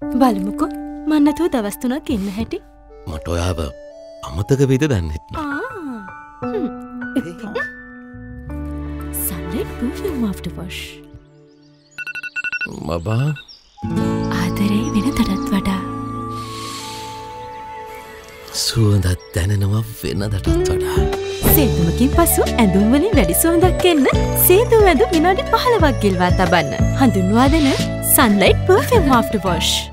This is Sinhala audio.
බලමුකෝ මන්නතුව දවස්තුනක් ඉන්න හැටි. මට ඔයාව අමතක වේද දන්නෙත්න මබා. ආදරේ වෙනතටත් වඩා. සුවඳත් දැනෙනවා වෙනදටත් වඩා. සේතුමකින් පසු ඇඳුම්වලින් වැඩි සුවඳක් එන්න සේතු ඇඳු විනාඩි පහළවක් ගිල්වා තබන්න. හඳුන්වා දෙන Sunlight perfume after wash.